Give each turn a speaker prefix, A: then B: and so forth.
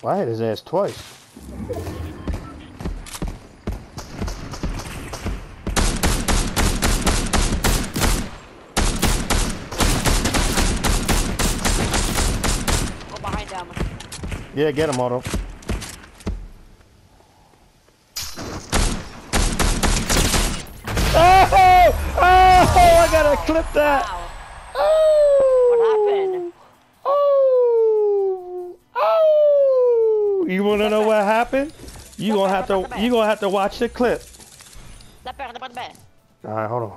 A: Well, I hit his ass twice.
B: Behind them.
A: Yeah, get him, Auto. Oh, oh! Oh! I gotta clip that!
B: Wow.
A: Oh!
B: What happened?
A: Oh! You wanna know what happened? You gonna have to you gonna have to watch the clip.
B: Dapat, dapat ba?
A: Alright, hold on.